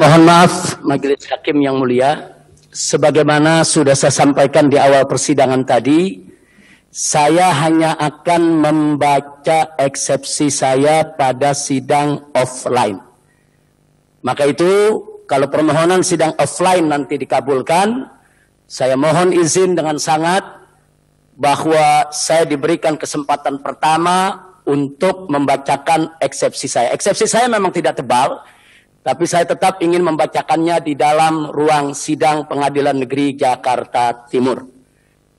Mohon maaf Majelis Hakim yang mulia, sebagaimana sudah saya sampaikan di awal persidangan tadi, saya hanya akan membaca eksepsi saya pada sidang offline. Maka itu kalau permohonan sidang offline nanti dikabulkan, saya mohon izin dengan sangat bahwa saya diberikan kesempatan pertama untuk membacakan eksepsi saya. Eksepsi saya memang tidak tebal, tapi saya tetap ingin membacakannya di dalam ruang sidang Pengadilan Negeri Jakarta Timur.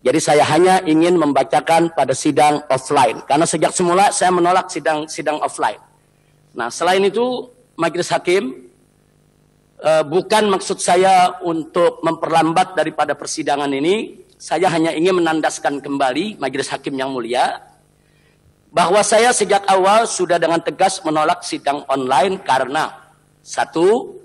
Jadi saya hanya ingin membacakan pada sidang offline. Karena sejak semula saya menolak sidang sidang offline. Nah selain itu Majelis Hakim eh, bukan maksud saya untuk memperlambat daripada persidangan ini. Saya hanya ingin menandaskan kembali Majelis Hakim yang mulia bahwa saya sejak awal sudah dengan tegas menolak sidang online karena satu,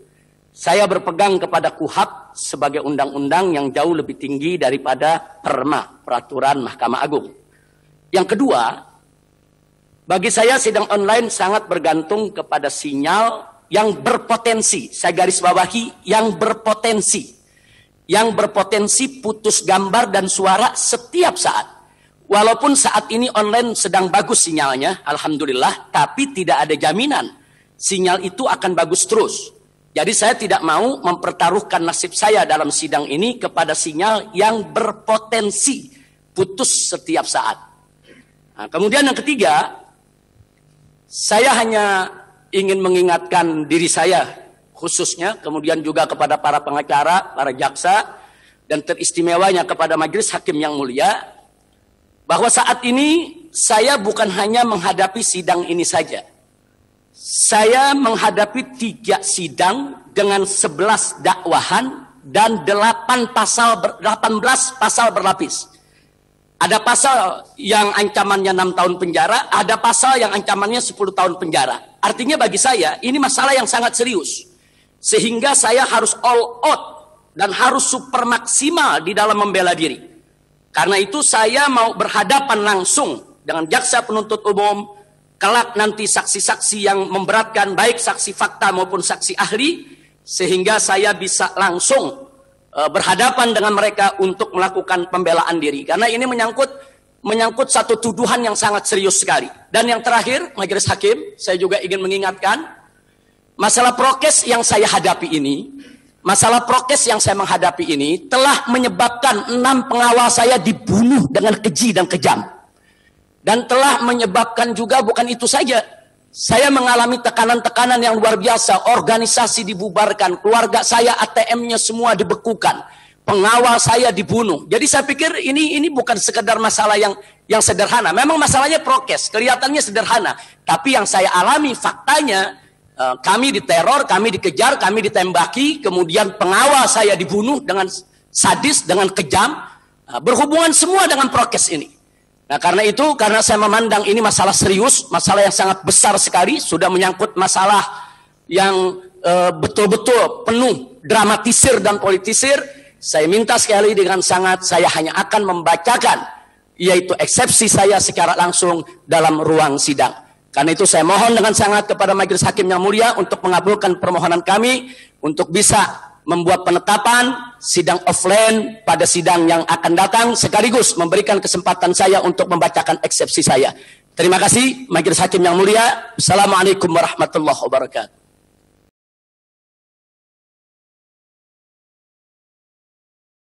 saya berpegang kepada kuhab sebagai undang-undang yang jauh lebih tinggi daripada perma, peraturan Mahkamah Agung. Yang kedua, bagi saya sidang online sangat bergantung kepada sinyal yang berpotensi. Saya garis bawahi yang berpotensi. Yang berpotensi putus gambar dan suara setiap saat. Walaupun saat ini online sedang bagus sinyalnya, Alhamdulillah, tapi tidak ada jaminan sinyal itu akan bagus terus. Jadi saya tidak mau mempertaruhkan nasib saya dalam sidang ini kepada sinyal yang berpotensi putus setiap saat. Nah, kemudian yang ketiga, saya hanya ingin mengingatkan diri saya khususnya, kemudian juga kepada para pengacara, para jaksa, dan teristimewanya kepada majelis hakim yang mulia, bahwa saat ini saya bukan hanya menghadapi sidang ini saja saya menghadapi tiga sidang dengan sebelas dakwahan dan delapan pasal ber, 18 pasal berlapis. Ada pasal yang ancamannya enam tahun penjara, ada pasal yang ancamannya 10 tahun penjara. Artinya bagi saya ini masalah yang sangat serius. Sehingga saya harus all out dan harus super maksimal di dalam membela diri. Karena itu saya mau berhadapan langsung dengan jaksa penuntut umum, kelak nanti saksi-saksi yang memberatkan baik saksi fakta maupun saksi ahli sehingga saya bisa langsung uh, berhadapan dengan mereka untuk melakukan pembelaan diri. Karena ini menyangkut menyangkut satu tuduhan yang sangat serius sekali. Dan yang terakhir majelis hakim saya juga ingin mengingatkan masalah prokes yang saya hadapi ini masalah prokes yang saya menghadapi ini telah menyebabkan enam pengawal saya dibunuh dengan keji dan kejam dan telah menyebabkan juga bukan itu saja. Saya mengalami tekanan-tekanan yang luar biasa. Organisasi dibubarkan, keluarga saya ATM-nya semua dibekukan. Pengawal saya dibunuh. Jadi saya pikir ini ini bukan sekedar masalah yang yang sederhana. Memang masalahnya prokes, kelihatannya sederhana. Tapi yang saya alami faktanya eh, kami diteror, kami dikejar, kami ditembaki, kemudian pengawal saya dibunuh dengan sadis, dengan kejam, eh, berhubungan semua dengan prokes ini. Nah karena itu, karena saya memandang ini masalah serius, masalah yang sangat besar sekali, sudah menyangkut masalah yang eh, betul-betul uh, penuh dramatisir dan politisir, saya minta sekali dengan sangat, saya hanya akan membacakan, yaitu eksepsi saya secara langsung dalam ruang sidang. Karena itu saya mohon dengan sangat kepada Majelis Hakim yang mulia untuk mengabulkan permohonan kami untuk bisa membuat penetapan sidang offline pada sidang yang akan datang sekaligus memberikan kesempatan saya untuk membacakan eksepsi saya. Terima kasih Majelis Hakim yang mulia. Assalamualaikum warahmatullahi wabarakatuh.